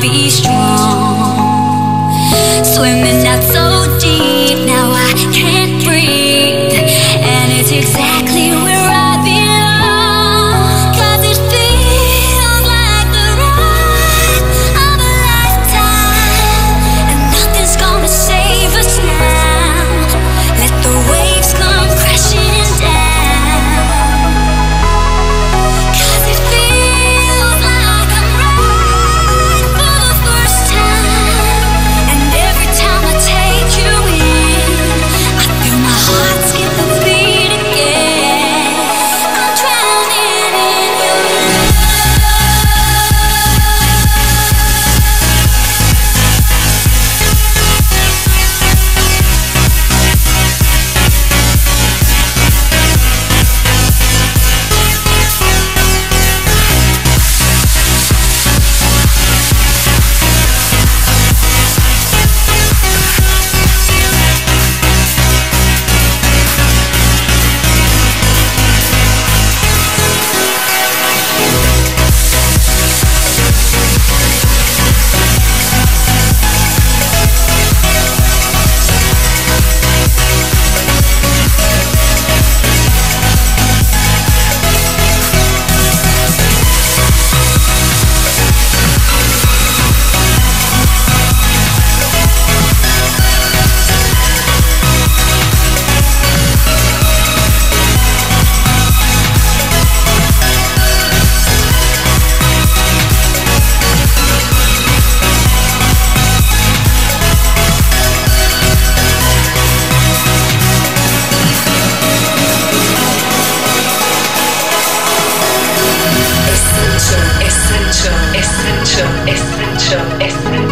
be strong. Swimming.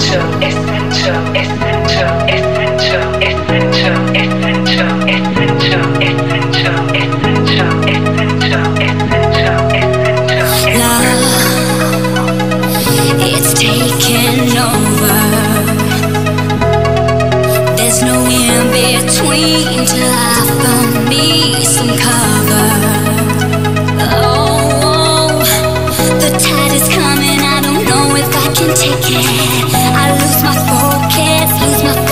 Essential, essential. I lose my focus, lose my